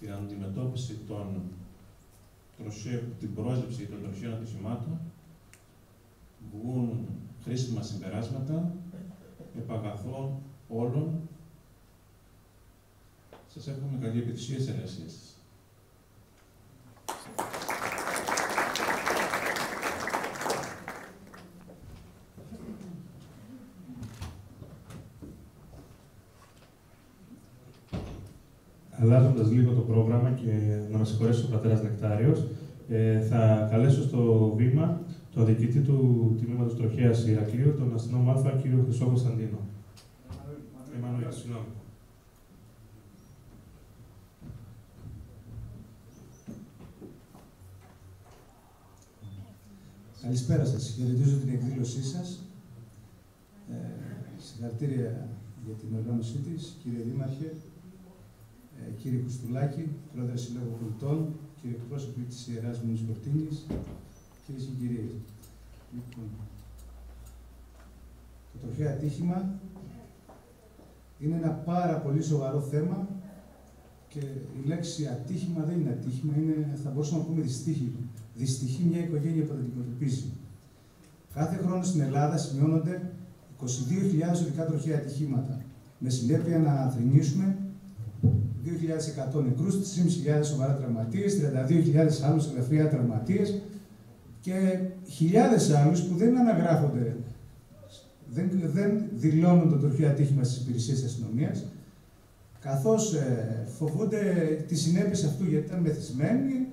την αντιμετώπιση των την πρόσληψη των τροχαίων ατυχημάτων, βγουν χρήσιμα συμπεράσματα, επαγαθών όλων. Σας εύχομαι καλή επιτυχία στις εργασίες αλλάζοντας λίγο το πρόγραμμα και να μας συγχωρέσει ο πατέρας Νεκτάριος, ε, θα καλέσω στο βήμα το διοικητή του τμήματος Τροχέας Ηρακλείου, τον αστυνόμο Α, κύριο Χρυσό Κωνσταντίνο. Εμμανουήλ, συγγνώμη. Καλησπέρα σας. Χαιρετίζω την εκδήλωσή σας. Ε, συγχαρητήρια για την οργάνωσή της, κύριε Δήμαρχε, ε, κύριε Κουστουλάκη, πρόεδρε Συλλόγου Πολιτών, κύριε εκπρόσωποι της Ιεράς Μονή Κορτίνη, κυρίες και κύριοι. Λοιπόν, το τροχαίο ατύχημα είναι ένα πάρα πολύ σοβαρό θέμα και η λέξη ατύχημα δεν είναι ατύχημα, είναι, θα μπορούσαμε να πούμε δυστύχη. Δυστυχή μια οικογένεια που θα αντιμετωπίζει. Κάθε χρόνο στην Ελλάδα σημειώνονται 22.000 οδικά τροχαία ατυχήματα, με συνέπεια να θρυνήσουμε 2.100 νεκρούς, 3.500 σοβαρά τραυματίες, 32.000 άλλους ελαφριά τραυματίες και χιλιάδες άλλους που δεν αναγράφονται, δεν, δεν δηλώνουν το τροχαίο ατύχημα στις υπηρεσίες της αστυνομίας, καθώς ε, φοβούνται τις συνέπειες αυτού γιατί ήταν μεθυσμένοι,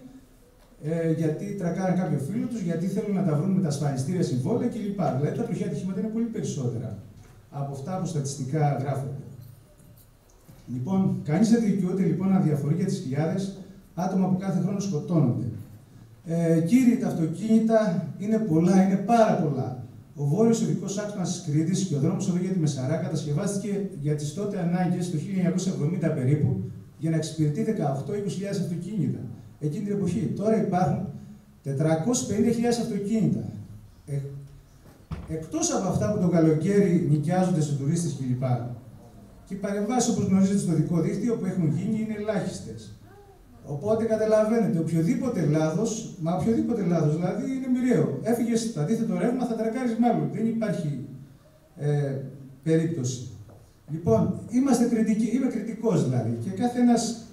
ε, γιατί τρακάραν κάποιο φίλο τους, γιατί θέλουν να τα βρουν με τα ασφαλιστήρια συμβόλαια κλπ. Δηλαδή τα τροχαία ατυχήματα είναι πολύ περισσότερα από αυτά που στατιστικά γράφονται. Λοιπόν, κανείς δεν δικαιούται λοιπόν να διαφορεί για τις χιλιάδες άτομα που κάθε χρόνο σκοτώνονται. Ε, κύριοι, τα αυτοκίνητα είναι πολλά, είναι πάρα πολλά. Ο βόρειος οδικό άξονας της Κρήτης και ο δρόμος εδώ για τη Μεσαρά κατασκευάστηκε για τις τότε ανάγκες το 1970 περίπου για να εξυπηρετεί 18-20.000 αυτοκίνητα εκείνη την εποχή. Τώρα υπάρχουν 450.000 αυτοκίνητα. Ε, εκτός από αυτά που το καλοκαίρι νοικιάζονται σε τουρίστες κλπ. Και οι παρεμβάσεις, όπως γνωρίζετε, στο δικό δίκτυο που έχουν γίνει είναι ελάχιστες. Οπότε καταλαβαίνετε, οποιοδήποτε λάθος, μα οποιοδήποτε λάθος δηλαδή είναι μοιραίο. Έφυγες στο αντίθετο ρεύμα, θα τρακάρεις μάλλον. Δεν υπάρχει ε, περίπτωση. Λοιπόν, είμαστε κριτικοί, είμαι κριτικός δηλαδή. Και κάθε ένας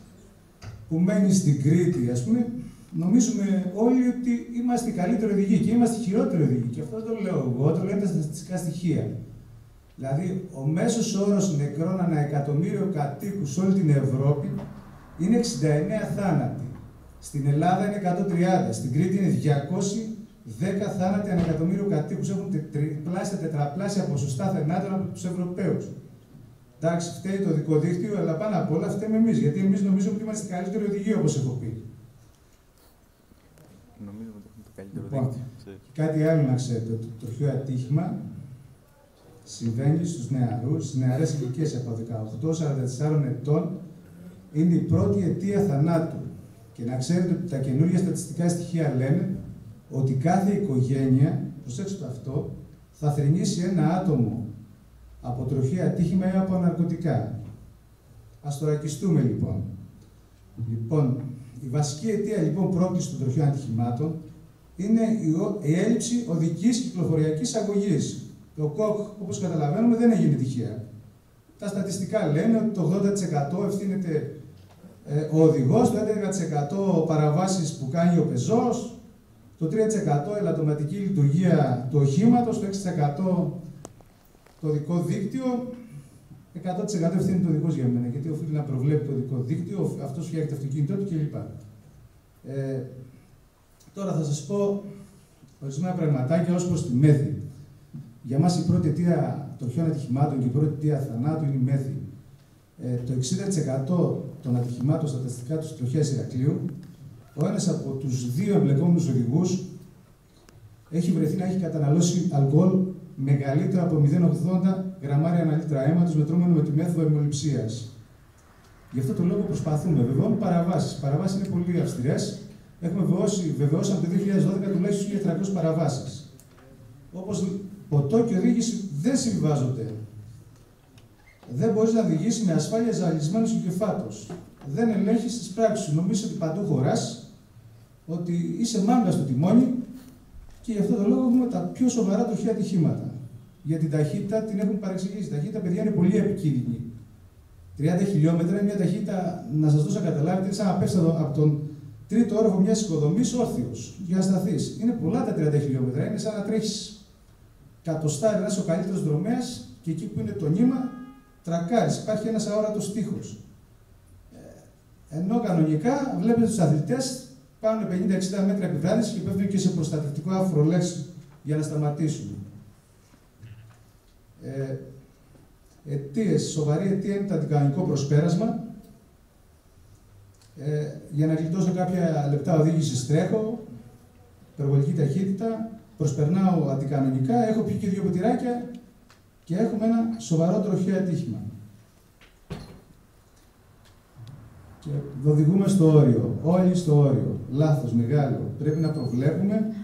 που μένει στην Κρήτη, ας πούμε, νομίζουμε όλοι ότι είμαστε οι καλύτεροι οδηγοί και είμαστε οι χειρότεροι οδηγοί. Και αυτό το λέω εγώ, το λένε τα στατιστικά στοιχεία. Δηλαδή, ο μέσος όρος νεκρών ανά εκατομμύριο κατοίκους σε όλη την Ευρώπη είναι 69 θάνατοι. Στην Ελλάδα είναι 130, στην Κρήτη είναι 210 θάνατοι ανά εκατομμύριο κατοίκους. Έχουν τριπλάσια, τετραπλάσια ποσοστά θανάτων από τους Ευρωπαίους. Εντάξει, φταίει το δικό δίκτυο, αλλά πάνω απ' όλα φταίμε εμείς. Γιατί εμείς νομίζουμε ότι είμαστε καλύτερη οδηγία, όπως έχω πει. Νομίζω ότι έχουμε το καλύτερο λοιπόν, δίκτυο. Κάτι άλλο να ξέρετε, το τροχαίο ατύχημα συμβαίνει στους νεαρούς, στις νεαρές ηλικίες από 18-44 ετών, είναι η πρώτη αιτία θανάτου. Και να ξέρετε ότι τα καινούργια στατιστικά στοιχεία λένε ότι κάθε οικογένεια, προσέξτε το αυτό, θα θρυνήσει ένα άτομο από τροχαία ατύχημα ή από ναρκωτικά. Ας το ρακιστούμε λοιπόν. Λοιπόν, η βασική αιτία λοιπόν πρόκλησης των τροχαίων ατυχημάτων είναι η έλλειψη οδικής κυκλοφοριακής αγωγής. Το ΚΟΚ, όπως καταλαβαίνουμε, δεν έγινε τυχαία. Τα στατιστικά λένε ότι το 80% ευθύνεται ε, ο οδηγός, το 11% παραβάσεις που κάνει ο πεζός, το 3% ελαττωματική λειτουργία του οχήματος, το 6% το δικό δίκτυο, 100% ευθύνεται ο οδηγός για μένα, γιατί οφείλει να προβλέπει το δικό δίκτυο, αυτός φτιάχνει το αυτοκίνητό του κλπ. Ε, τώρα θα σας πω ορισμένα πραγματάκια ως προς τη μέθη. Για μας η πρώτη αιτία τροχιών ατυχημάτων και η πρώτη αιτία θανάτου είναι η μέθη. Ε, το 60% των ατυχημάτων στα τεστικά τους τροχέα Ηρακλείου, ο ένας από τους δύο εμπλεκόμενους οδηγούς έχει βρεθεί να έχει καταναλώσει αλκοόλ μεγαλύτερο από 0,80 γραμμάρια ανά λίτρα αίματος μετρώμενο με τη μέθοδο αιμοληψίας. Γι' αυτό το λόγο προσπαθούμε. Βεβαιώνουμε παραβάσεις. Οι παραβάσεις είναι πολύ αυστηρές. Έχουμε βεβαιώσει από το 2012 τουλάχιστον 1.300 παραβάσεις. Όπως ποτό και οδήγηση δεν συμβιβάζονται. Δεν μπορείς να οδηγήσει με ασφάλεια ζαλισμένος και κεφάτο. δεν ελέγχεις τις πράξεις σου. Νομίζεις ότι παντού χωράς, ότι είσαι μάγκα στο τιμόνι και γι' αυτό το λόγο έχουμε τα πιο σοβαρά τροχαία ατυχήματα. Για την ταχύτητα την έχουν παρεξηγήσει. Η ταχύτητα, παιδιά, είναι πολύ επικίνδυνη. 30 χιλιόμετρα είναι μια ταχύτητα, να σας δώσω καταλάβετε, είναι σαν να πέσει από τον τρίτο όροφο μιας οικοδομής όρθιος για να σταθείς. Είναι πολλά τα 30 χιλιόμετρα. Είναι σαν να τρέχεις κατοστάρι, να είσαι ο καλύτερος δρομέας και εκεί που είναι το νήμα, τρακάρεις. Υπάρχει ένας αόρατος τείχο. Ε, ενώ κανονικά βλέπετε τους αθλητές πάνε 50-60 μέτρα επιβράδυνση και πέφτουν και σε προστατευτικό αφρολέξ για να σταματήσουν. Ε, αιτίες, σοβαρή αιτία είναι το αντικανονικό προσπέρασμα. Ε, για να γλιτώσω κάποια λεπτά οδήγησης τρέχω, υπερβολική ταχύτητα, προσπερνάω αντικανονικά, έχω πιει και δύο ποτηράκια και έχουμε ένα σοβαρό τροχαίο ατύχημα. Και οδηγούμε στο όριο, όλοι στο όριο. Λάθος, μεγάλο. Πρέπει να προβλέπουμε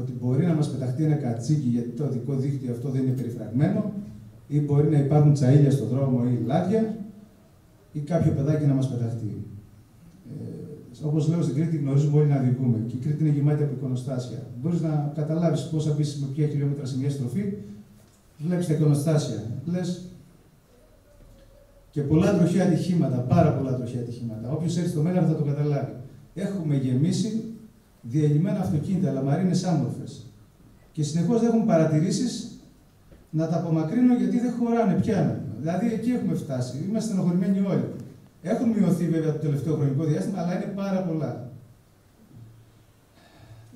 ότι μπορεί να μας πεταχτεί ένα κατσίκι γιατί το οδικό δίκτυο αυτό δεν είναι περιφραγμένο ή μπορεί να υπάρχουν τσαΐλια στον δρόμο ή λάδια ή κάποιο παιδάκι να μας πεταχτεί. Ε, Όπως λέω στην Κρήτη, γνωρίζουμε όλοι να οδηγούμε. Και η Κρήτη είναι γεμάτη από εικονοστάσια. Μπορείς να καταλάβεις πόσα μπει με ποια χιλιόμετρα σε μια στροφή, βλέπεις τα εικονοστάσια. Λες. Και πολλά τροχαία ατυχήματα, πάρα πολλά τροχαία ατυχήματα. Όποιος έρθει στο Μέγαρο θα το καταλάβει. Έχουμε γεμίσει διαλυμένα αυτοκίνητα, λαμαρίνες άμορφες. Και συνεχώς έχουν παρατηρήσεις να τα απομακρύνω γιατί δεν χωράνε πια. Δηλαδή εκεί έχουμε φτάσει. Είμαστε στενοχωρημένοι όλοι. Έχουν μειωθεί βέβαια το τελευταίο χρονικό διάστημα, αλλά είναι πάρα πολλά.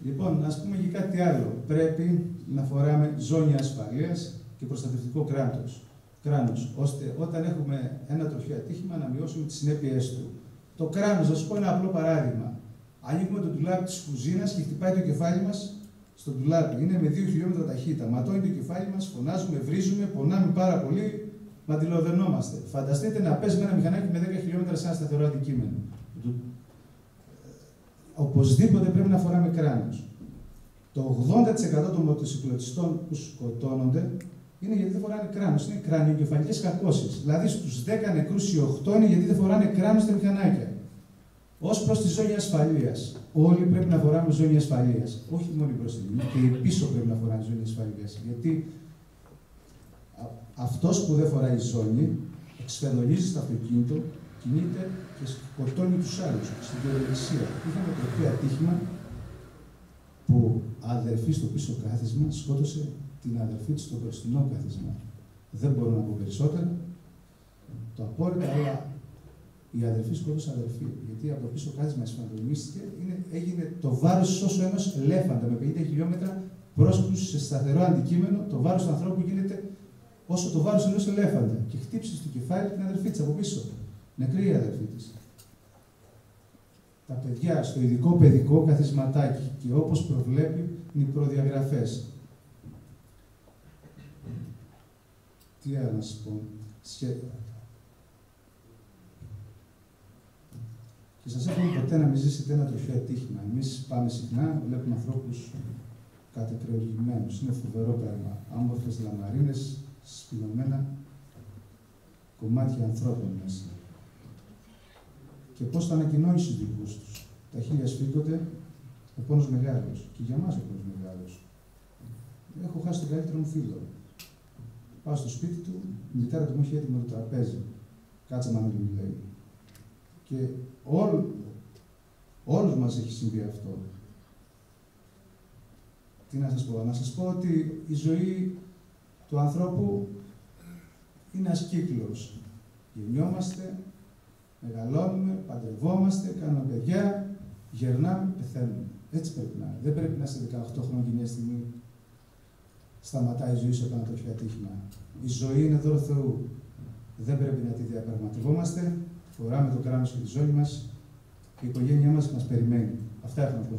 Λοιπόν, ας πούμε και κάτι άλλο. Πρέπει να φοράμε ζώνη ασφαλείας και προστατευτικό κράτος. Κράνος, ώστε όταν έχουμε ένα τροχαίο ατύχημα να μειώσουμε τις συνέπειές του. Το κράνος, να σου πω ένα απλό παράδειγμα. Ανοίγουμε το τουλάπι της κουζίνας και χτυπάει το κεφάλι μας στο τουλάπι. Είναι με 2 χιλιόμετρα ταχύτητα. Ματώνει το κεφάλι μας, φωνάζουμε, βρίζουμε, πονάμε πάρα πολύ, μαντιλοδενόμαστε. Φανταστείτε να παίζει με ένα μηχανάκι με 10 χιλιόμετρα σε ένα σταθερό αντικείμενο. Οπωσδήποτε πρέπει να φοράμε κράνος. Το 80% των μοτοσυκλωτιστών που σκοτώνονται είναι γιατί δεν φοράνε κράνος. Είναι κρανιοκεφαλικές κακώσεις. Δηλαδή στους 10 νεκρούς οι 8 είναι γιατί δεν φοράνε κράνος στα μηχανάκια. Ω προς τη ζώνη ασφαλείας. Όλοι πρέπει να φοράμε ζώνη ασφαλείας. Όχι μόνο η μπροστινή, και η πίσω πρέπει να φοράνε ζώνη ασφαλείας. Γιατί αυτός που δεν φοράει ζώνη εξφεδονίζει στο αυτοκίνητο, κινείται και σκοτώνει τους άλλους. Στην κυριολεξία. Είχαμε το οποίο ατύχημα που αδερφή στο πίσω κάθισμα σκότωσε την αδερφή της στο μπροστινό κάθισμα. Δεν μπορώ να πω περισσότερα. Το απόρριτο, αλλά η αδερφή σκότωσε αδερφή. Γιατί από το πίσω κάθισμα εσφαντονίστηκε, έγινε το βάρος όσο ενό ελέφαντα με 50 χιλιόμετρα πρόσκρουση σε σταθερό αντικείμενο, το βάρος του ανθρώπου γίνεται όσο το βάρο ενός ελέφαντα. Και χτύψει στο κεφάλι την αδερφή της από πίσω. Νεκρή η αδερφή της. Τα παιδιά στο ειδικό παιδικό καθισματάκι και όπως προβλέπει οι προδιαγραφές. Τι άλλο να σου πω. Και σας εύχομαι ποτέ να μην ζήσετε ένα τροχαίο ατύχημα. Εμείς πάμε συχνά, βλέπουμε ανθρώπους κατεκρεουργημένου. Είναι φοβερό πράγμα. Άμορφε λαμαρίνες, σπινωμένα κομμάτια ανθρώπων μέσα. Και πώς θα ανακοινώνει στου δικούς τους. Τα χίλια σφίγγονται, ο πόνος μεγάλος. Και για μας ο πόνος μεγάλος. Έχω χάσει τον καλύτερο μου φίλο. Πάω στο σπίτι του, η μητέρα του μου έχει έτοιμο το τραπέζι. Κάτσε να μην λέει. Και όλου, όλους μας έχει συμβεί αυτό. Τι να σας πω, να σας πω ότι η ζωή του ανθρώπου είναι ένας κύκλος. Γεννιόμαστε, μεγαλώνουμε, παντρευόμαστε, κάνουμε παιδιά, γερνάμε, πεθαίνουμε. Έτσι πρέπει να είναι. Δεν πρέπει να είσαι 18 χρόνια και μια στιγμή σταματάει η ζωή σου όταν το έχει ατύχημα. Η ζωή είναι δώρο Θεού. Δεν πρέπει να τη διαπραγματευόμαστε, φοράμε το κράνος και τη ζώνη μας και η οικογένειά μας μας περιμένει. Αυτά έχω να πω.